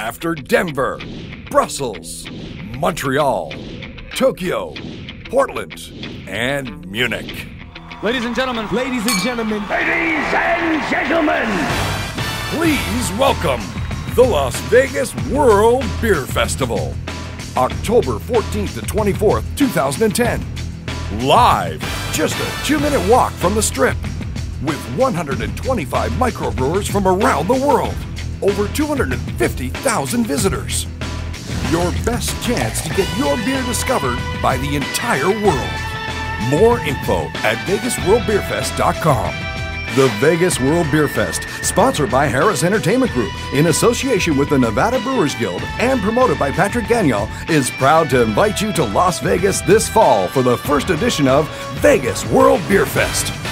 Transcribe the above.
after Denver, Brussels, Montreal, Tokyo, Portland, and Munich. Ladies and gentlemen, Ladies and gentlemen, Ladies and gentlemen, Please welcome the Las Vegas World Beer Festival, October 14th to 24th, 2010. Live, just a two minute walk from the strip, with 125 microbrewers from around the world, over 250,000 visitors. Your best chance to get your beer discovered by the entire world. More info at VegasWorldBeerFest.com. The Vegas World Beer Fest, sponsored by Harris Entertainment Group in association with the Nevada Brewers Guild and promoted by Patrick Gagnon, is proud to invite you to Las Vegas this fall for the first edition of Vegas World Beer Fest.